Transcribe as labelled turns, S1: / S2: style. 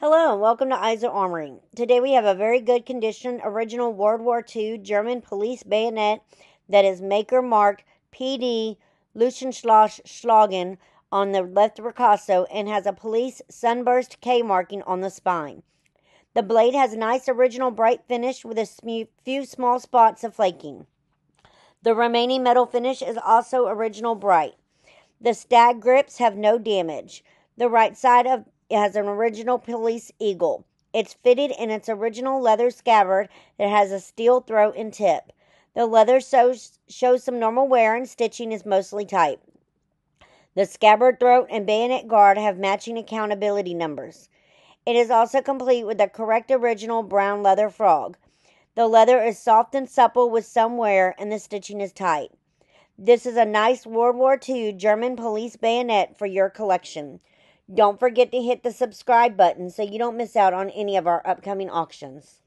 S1: Hello and welcome to Eisel Armory. Today we have a very good condition original World War II German police bayonet that is maker marked PD Luneschloss Solingen on the left ricasso and has a police sunburst K marking on the spine. The blade has a nice original bright finish with a few small spots of flaking. The remaining metal finish is also original bright. The stag grips have no damage. The right side of it has an original police eagle. It's fitted in its original leather scabbard that has a steel throat and tip. The leather shows, shows some normal wear and stitching is mostly tight. The scabbard throat and bayonet guard have matching accountability numbers. It is also complete with the correct original brown leather frog. The leather is soft and supple with some wear and the stitching is tight. This is a nice World War II German police bayonet for your collection. Don't forget to hit the subscribe button so you don't miss out on any of our upcoming auctions.